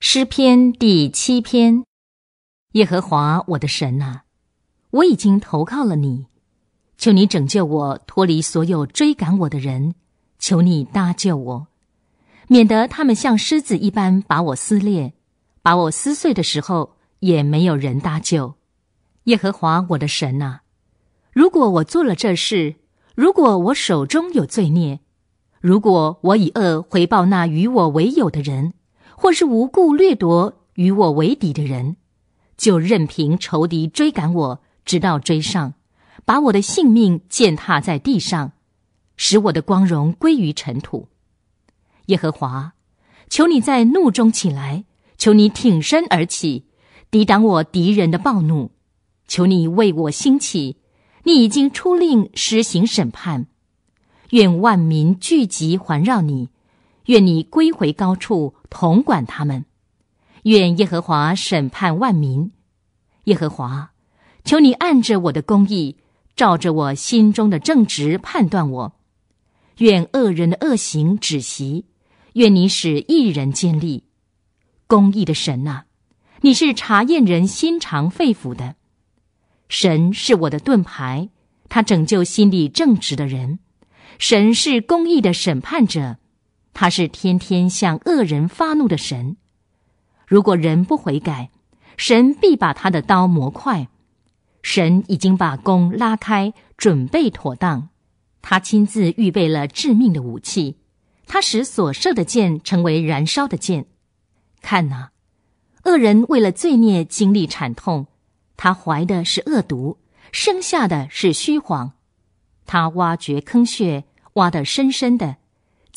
诗篇第七篇，耶和华我的神啊，我已经投靠了你，求你拯救我脱离所有追赶我的人，求你搭救我，免得他们像狮子一般把我撕裂，把我撕碎的时候也没有人搭救。耶和华我的神啊，如果我做了这事，如果我手中有罪孽，如果我以恶回报那与我为友的人。或是无故掠夺与我为敌的人，就任凭仇敌追赶我，直到追上，把我的性命践踏在地上，使我的光荣归于尘土。耶和华，求你在怒中起来，求你挺身而起，抵挡我敌人的暴怒。求你为我兴起，你已经出令施行审判。愿万民聚集环绕你。愿你归回高处，统管他们。愿耶和华审判万民。耶和华，求你按着我的公义，照着我心中的正直判断我。愿恶人的恶行止息。愿你使一人坚立。公义的神啊，你是查验人心肠肺腑的。神是我的盾牌，他拯救心里正直的人。神是公义的审判者。他是天天向恶人发怒的神，如果人不悔改，神必把他的刀磨快。神已经把弓拉开，准备妥当，他亲自预备了致命的武器，他使所射的箭成为燃烧的箭。看呐，恶人为了罪孽经历惨痛，他怀的是恶毒，生下的是虚谎，他挖掘坑穴，挖得深深的。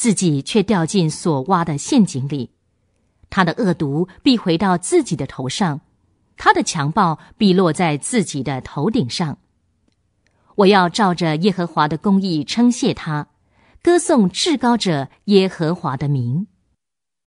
自己却掉进所挖的陷阱里，他的恶毒必回到自己的头上，他的强暴必落在自己的头顶上。我要照着耶和华的公义称谢他，歌颂至高者耶和华的名。